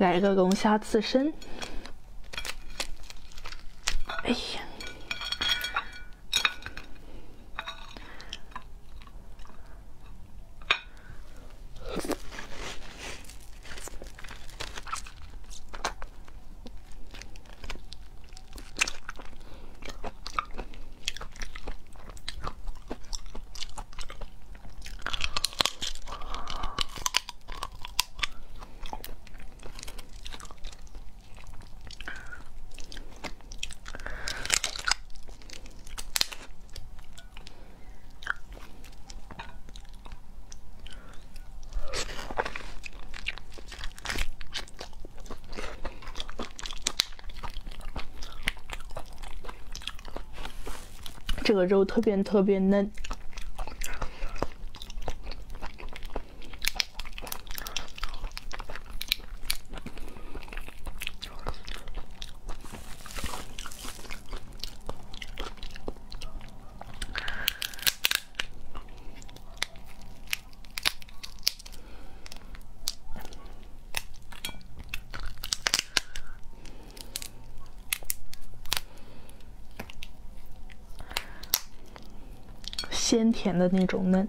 来个龙虾刺身。哎呀！这个肉特别特别嫩。鲜甜的那种嫩。